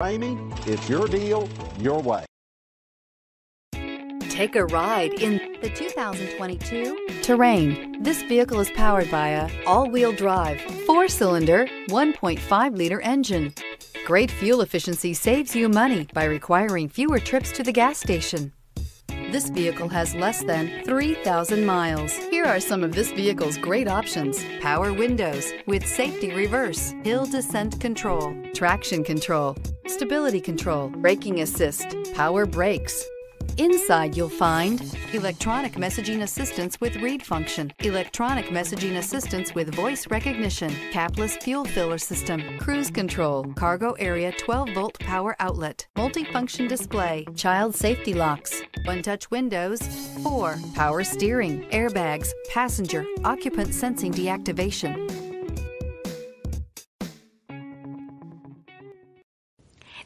Ramey, it's your deal, your way. Take a ride in the 2022 Terrain. This vehicle is powered by a all-wheel drive, four-cylinder, 1.5-liter engine. Great fuel efficiency saves you money by requiring fewer trips to the gas station. This vehicle has less than 3,000 miles. Here are some of this vehicle's great options. Power windows with safety reverse, hill descent control, traction control, stability control, braking assist, power brakes, Inside you'll find electronic messaging assistance with read function, electronic messaging assistance with voice recognition, capless fuel filler system, cruise control, cargo area 12 volt power outlet, multifunction display, child safety locks, one touch windows, 4 power steering, airbags, passenger, occupant sensing deactivation.